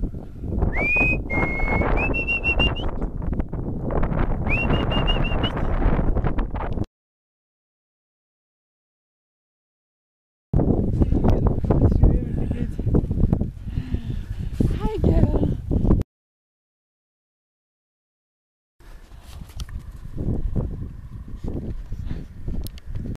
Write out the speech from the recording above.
you